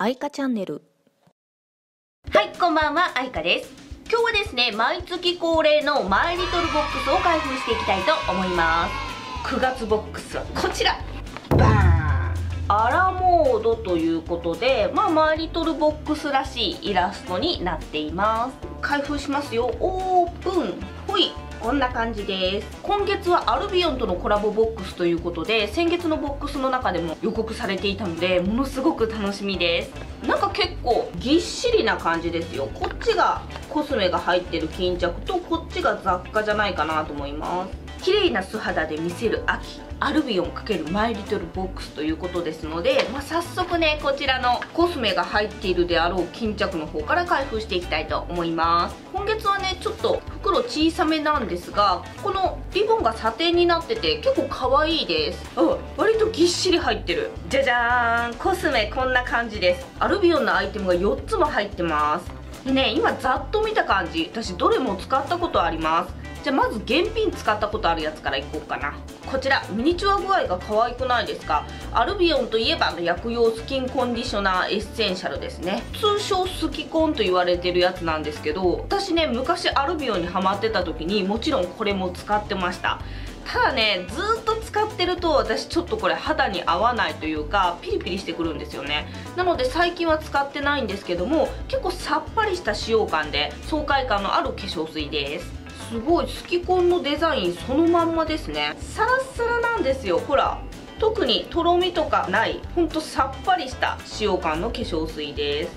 愛花チャンネル。はいこんばんは愛花です。今日はですね毎月恒例のマイリトルボックスを開封していきたいと思います。9月ボックスはこちら。バーン。アラモードということでまあマイリトルボックスらしいイラストになっています。開封しますよ。オープン。ほい。こんな感じです。今月はアルビオンとのコラボボックスということで先月のボックスの中でも予告されていたのでものすごく楽しみです。なんか結構ぎっしりな感じですよ。こっちがコスメが入ってる巾着とこっちが雑貨じゃないかなと思います。綺麗な素肌で見せる秋アルビオン×マイリトルボックスということですので、まあ、早速ねこちらのコスメが入っているであろう巾着の方から開封していきたいと思います。今月はねちょっと袋小さめなんですがこのリボンがサテンになってて結構可愛いです。あ割とぎっしり入ってる。じゃじゃーんコスメこんな感じです。アルビオンのアイテムが4つも入ってます。でね今ざっと見た感じ私どれも使ったことありますじゃあまず現品使ったことあるやつからいこうかな。こちらミニチュア具合が可愛くないですか？アルビオンといえば薬用スキンコンディショナーエッセンシャルですね。通称スキコンと言われてるやつなんですけど私ね昔アルビオンにハマってた時にもちろんこれも使ってました。ただねずっと使ってると私ちょっとこれ肌に合わないというかピリピリしてくるんですよね。なので最近は使ってないんですけども結構さっぱりした使用感で爽快感のある化粧水です。すごいスキコンのデザインそのまんまですね。サラッサラなんですよ。ほら特にとろみとかないほんとさっぱりした使用感の化粧水です。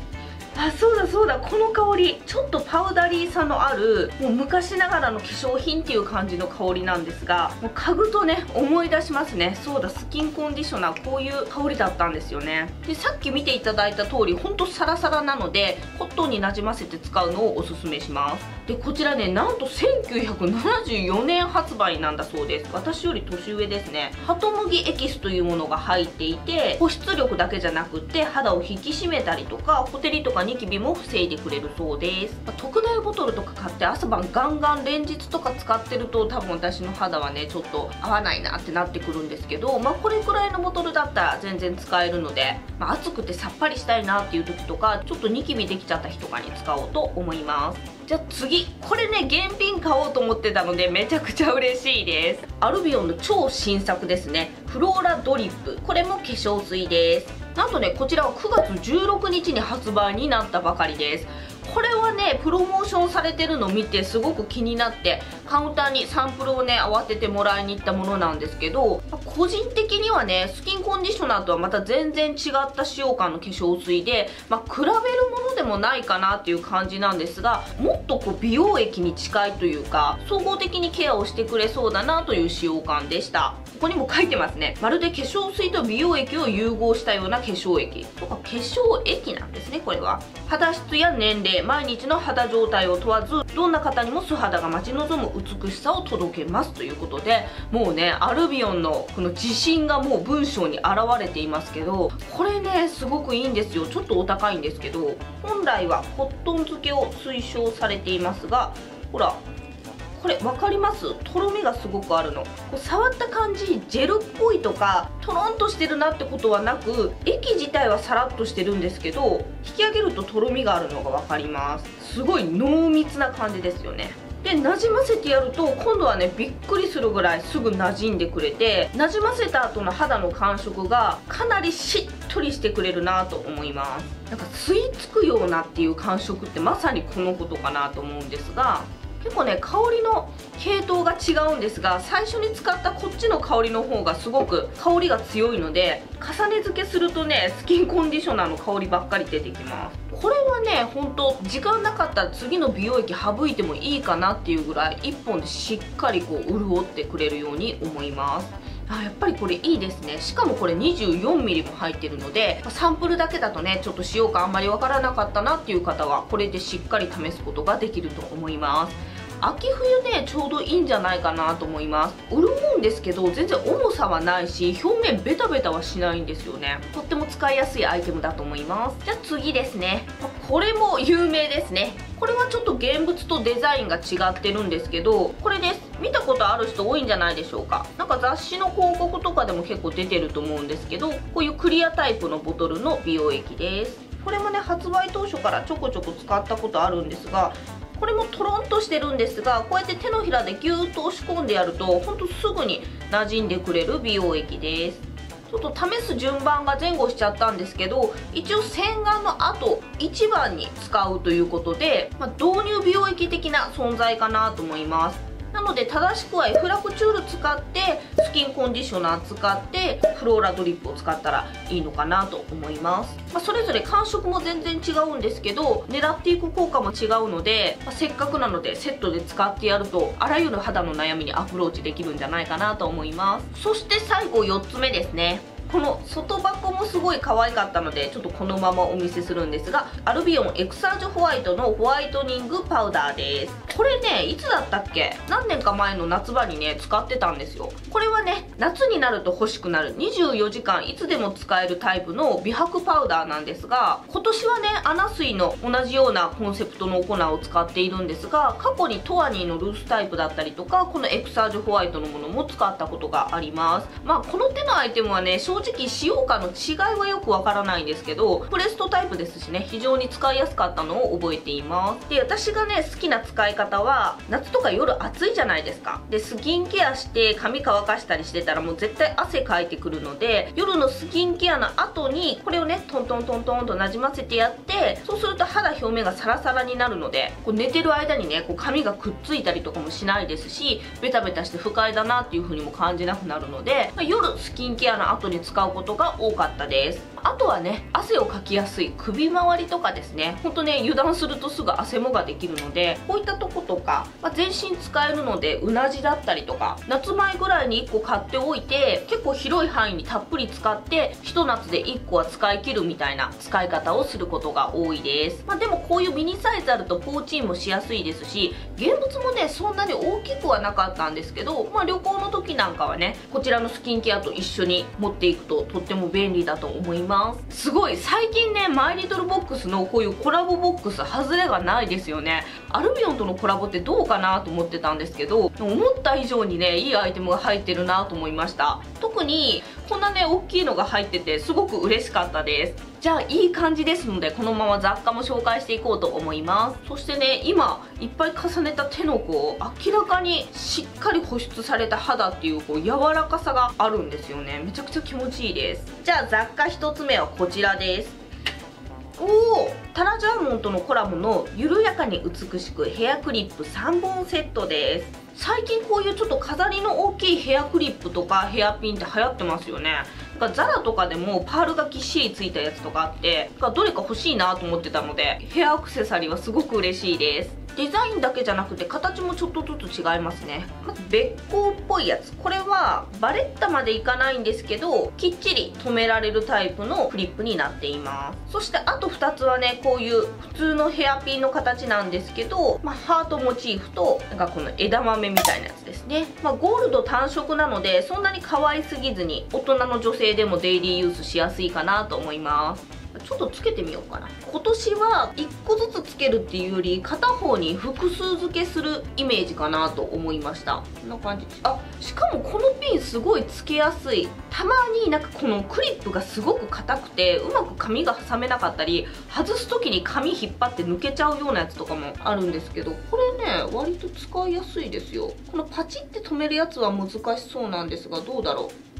あそうだそうだ。この香りちょっとパウダリーさのあるもう昔ながらの化粧品っていう感じの香りなんですがもう嗅ぐとね思い出しますね。そうだスキンコンディショナーこういう香りだったんですよね。でさっき見ていただいた通りほんとサラサラなのでコットンになじませて使うのをおすすめします。でこちらねなんと1974年発売なんだそうです。私より年上ですね。ハトムギエキスというものが入っていて保湿力だけじゃなくて肌を引き締めたりとかほてりとかニキビも防いでくれるそうです。ま特大ボトルとか買って朝晩ガンガン連日とか使ってると多分私の肌はねちょっと合わないなってなってくるんですけどまあこれくらいのボトルだったら全然使えるので、まあ、暑くてさっぱりしたいなっていう時とかちょっとニキビできちゃった日とかに使おうと思います。じゃあ次これね現品買おうと思ってたのでめちゃくちゃ嬉しいです。アルビオンの超新作ですね。フローラドリップ。これも化粧水です。なんとねこちらは9月16日に発売になったばかりです。これはねプロモーションされてるのを見てすごく気になってカウンターにサンプルをね慌ててもらいに行ったものなんですけど個人的にはねスキンコンディショナーとはまた全然違った使用感の化粧水で、まあ、比べるものでもないかなっていう感じなんですがもっとこう美容液に近いというか総合的にケアをしてくれそうだなという使用感でした。ここにも書いてますね。まるで化粧水と美容液を融合したような化粧液とか化粧液なんですねこれは。肌質や年齢毎日の肌状態を問わずどんな方にも素肌が待ち望む美しさを届けますということでもうねアルビオンのこの自信がもう文章に表れていますけどこれねすごくいいんですよ。ちょっとお高いんですけど本来はコットン漬けを推奨されていますがほらこれ分かります？とろみがすごくあるの。こう触った感じジェルっぽいとかとろんとしてるなってことはなく液自体はさらっとしてるんですけど引き上げるととろみがあるのが分かります。すごい濃密な感じですよね。でなじませてやると今度はねびっくりするぐらいすぐ馴染んでくれてなじませた後の肌の感触がかなりしっとりしてくれるなと思います。なんか吸い付くようなっていう感触ってまさにこのことかなと思うんですが結構ね香りの系統が違うんですが最初に使ったこっちの香りの方がすごく香りが強いので重ね付けするとねスキンコンディショナーの香りばっかり出てきます。これはねほんと時間なかったら次の美容液省いてもいいかなっていうぐらい1本でしっかりこう潤ってくれるように思います。あやっぱりこれいいですね。しかもこれ 24mm も入ってるのでサンプルだけだとねちょっと使用感あんまりわからなかったなっていう方はこれでしっかり試すことができると思います。秋冬ねちょうどいいんじゃないかなと思います。潤うんですけど全然重さはないし表面ベタベタはしないんですよね。とっても使いやすいアイテムだと思います。じゃあ次ですね。これも有名ですね。これはちょっと現物とデザインが違ってるんですけどこれです。見たことある人多いんじゃないでしょうか。なんか雑誌の広告とかでも結構出てると思うんですけどこういうクリアタイプのボトルの美容液です。これもね発売当初からちょこちょこ使ったことあるんですがこれもトロンとしてるんですがこうやって手のひらでギューッと押し込んでやるとほんとすぐに馴染んでくれる美容液です。ちょっと試す順番が前後しちゃったんですけど一応洗顔の後1番に使うということで、まあ、導入美容液的な存在かなと思います。なので正しくはエフラクチュール使ってスキンコンディショナー使ってフローラドリップを使ったらいいのかなと思います、まあ、それぞれ感触も全然違うんですけど狙っていく効果も違うので、まあ、せっかくなのでセットで使ってやるとあらゆる肌の悩みにアプローチできるんじゃないかなと思います。そして最後4つ目ですね。この外箱もすごい可愛かったのでちょっとこのままお見せするんですがアルビオンエクサージュホワイトのホワイトニングパウダーです。これねいつだったっけ？何年か前の夏場にね使ってたんですよ。これはね夏になると欲しくなる。24時間いつでも使えるタイプの美白パウダーなんですが今年はねアナスイの同じようなコンセプトの粉を使っているんですが過去にトアニーのルースタイプだったりとかこのエクサージュホワイトのものも使ったことがあります。まあこの手のアイテムはね正直使用感の違いはよくわからないんですけどプレストタイプですしね非常に使いやすかったのを覚えています。で私がね好きな使い方は夏とか夜暑いじゃないですか。でスキンケアして髪乾かしたりしてたらもう絶対汗かいてくるので夜のスキンケアの後にこれをねトントントントンとなじませてやってそうすると肌表面がサラサラになるのでこう寝てる間にねこう髪がくっついたりとかもしないですしベタベタして不快だなっていう風にも感じなくなるのでま夜スキンケアの後に使使うことが多かったです。あとはね汗をかきやすい首周りとかですね。ほんとね油断するとすぐ汗もができるのでこういったとことか、まあ、全身使えるのでうなじだったりとか夏前ぐらいに1個買っておいて結構広い範囲にたっぷり使ってひと夏で1個は使い切るみたいな使い方をすることが多いです、まあ、でもこういうミニサイズあるとポーチンもしやすいですし現物もねそんなに大きくはなかったんですけど、まあ、旅行の時なんかはねこちらのスキンケアと一緒に持っていくととっても便利だと思います。すごい。最近ねマイリトルボックスのこういうコラボボックス外れがないですよね。アルビオンとのコラボってどうかなと思ってたんですけど思った以上にねいいアイテムが入ってるなと思いました。特にこんなね大きいのが入っててすごく嬉しかったです。じゃあいい感じですのでこのまま雑貨も紹介していこうと思います。そしてね今いっぱい重ねた手の甲明らかにしっかり保湿された肌っていうこう柔らかさがあるんですよね。めちゃくちゃ気持ちいいです。じゃあ雑貨1つ目はこちらです。おおタラジャーモンとのコラボの緩やかに美しくヘアクリップ3本セットです。最近こういうちょっと飾りの大きいヘアクリップとかヘアピンって流行ってますよね。ザラとかでもパールがぎっしりついたやつとかあってどれか欲しいなと思ってたのでヘアアクセサリーはすごく嬉しいです。デザインだけじゃなくて形もちょっとずつ違いますね。まずべっ甲っぽいやつ。これはバレッタまでいかないんですけどきっちり留められるタイプのクリップになっています。そしてあと2つはねこういう普通のヘアピンの形なんですけど、まあ、ハートモチーフとなんかこの枝豆みたいなやつですね、まあ、ゴールド単色なのでそんなに可愛すぎずに大人の女性でもデイリーユースしやすいかなと思います。ちょっとつけてみようかな。今年は1個ずつつけるっていうより片方に複数付けするイメージかなと思いました。こんな感じ。あしかもこのピンすごいつけやすい。たまになんかこのクリップがすごく硬くてうまく髪が挟めなかったり外す時に髪引っ張って抜けちゃうようなやつとかもあるんですけどこれね割と使いやすいですよ。このパチって止めるやつは難しそうなんですがどうだろう。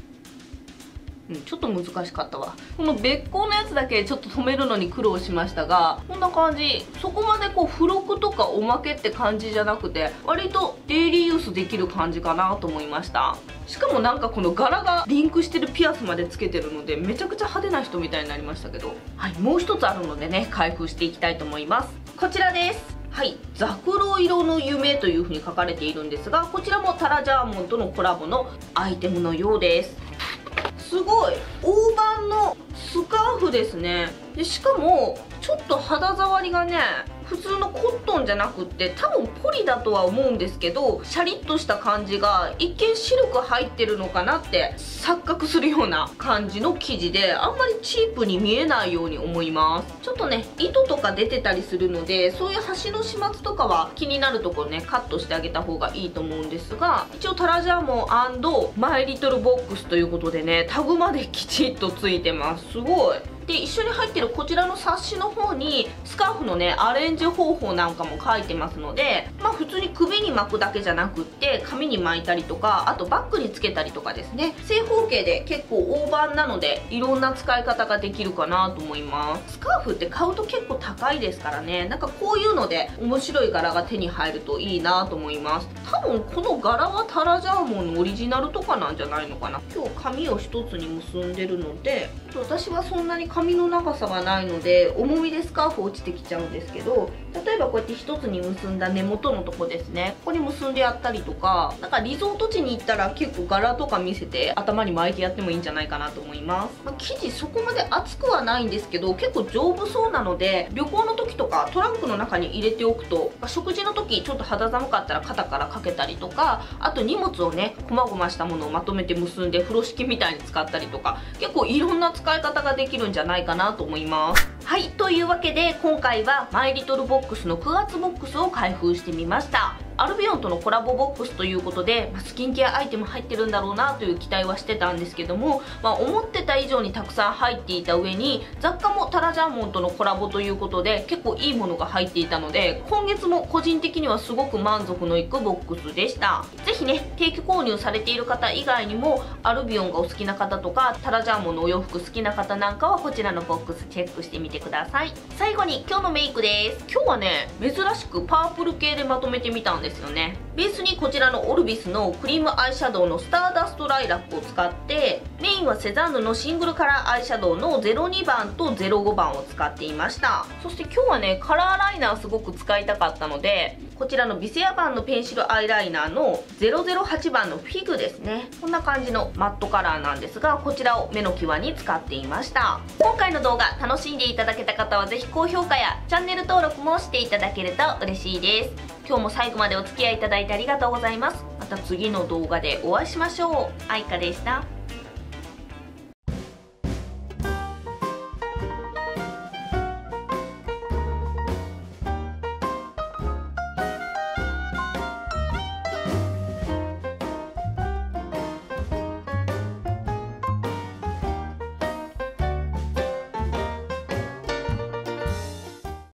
うん、ちょっと難しかったわ。この別光のやつだけちょっと止めるのに苦労しましたがこんな感じ。そこまでこう付録とかおまけって感じじゃなくて割とデイリーユースできる感じかなと思いました。しかもなんかこの柄がリンクしてるピアスまでつけてるのでめちゃくちゃ派手な人みたいになりましたけど。はいもう一つあるのでね開封していきたいと思います。こちらです。はい、ザクロ色の夢というふうに書かれているんですがこちらもタラジャーモンとのコラボのアイテムのようです。すごい。大判のスカーフですね。でしかもちょっと肌触りがね普通のコットンじゃなくって多分ポリだとは思うんですけどシャリッとした感じが一見シルク入ってるのかなって錯覚するような感じの生地であんまりチープに見えないように思います。ちょっとね糸とか出てたりするのでそういう端の始末とかは気になるところねカットしてあげた方がいいと思うんですが一応タラジャーモンマイリトルボックスということでねタグまできちっとついてます。すごい。で一緒に入ってるこちらの冊子の方にスカーフのねアレンジ方法なんかも書いてますのでまあ普通に首に巻くだけじゃなくって髪に巻いたりとかあとバッグにつけたりとかですね。正方形で結構大判なのでいろんな使い方ができるかなと思います。スカーフって買うと結構高いですからね。なんかこういうので面白い柄が手に入るといいなと思います。多分この柄はタラジャーモンのオリジナルとかなんじゃないのかな。今日髪を一つに結んでるので私はそんなに髪の長さがないので重みでスカーフ落ちてきちゃうんですけど例えばこうやって一つに結んだ根元のとこですね。ここに結んでやったりとかなんかリゾート地に行ったら結構柄とか見せて頭に巻いてやってもいいんじゃないかなと思います、まあ、生地そこまで厚くはないんですけど結構丈夫そうなので旅行の時とかトランクの中に入れておくと、まあ、食事の時ちょっと肌寒かったら肩からかけたりとかあと荷物をねこまごましたものをまとめて結んで風呂敷みたいに使ったりとか結構いろんな使使い方ができるんじゃないかなと思います。はいというわけで今回はマイリトルボックスの9月ボックスを開封してみました。アルビオンとのコラボボックスということで、まあ、スキンケアアイテム入ってるんだろうなという期待はしてたんですけども、まあ、思ってた以上にたくさん入っていた上に雑貨も Tara Jarmon とのコラボということで結構いいものが入っていたので今月も個人的にはすごく満足のいくボックスでした。是非ね定期購入されている方以外にもアルビオンがお好きな方とか Tara Jarmon のお洋服好きな方なんかはこちらのボックスチェックしてみてください。最後に今日のメイクです。今日はね珍しくパープル系でまとめてみたんですですよね。ベースにこちらのオルビスのクリームアイシャドウのスターダストライラックを使ってメインはセザンヌのシングルカラーアイシャドウの02番と05番を使っていました。そして今日はねカラーライナーすごく使いたかったのでこちらのビセア版のペンシルアイライナーの008番のフィグですね。こんな感じのマットカラーなんですがこちらを目の際に使っていました。今回の動画楽しんでいただけた方は是非高評価やチャンネル登録もしていただけると嬉しいです。今日も最後までお付き合いいただいてありがとうございます。また次の動画でお会いしましょう。あいかでした。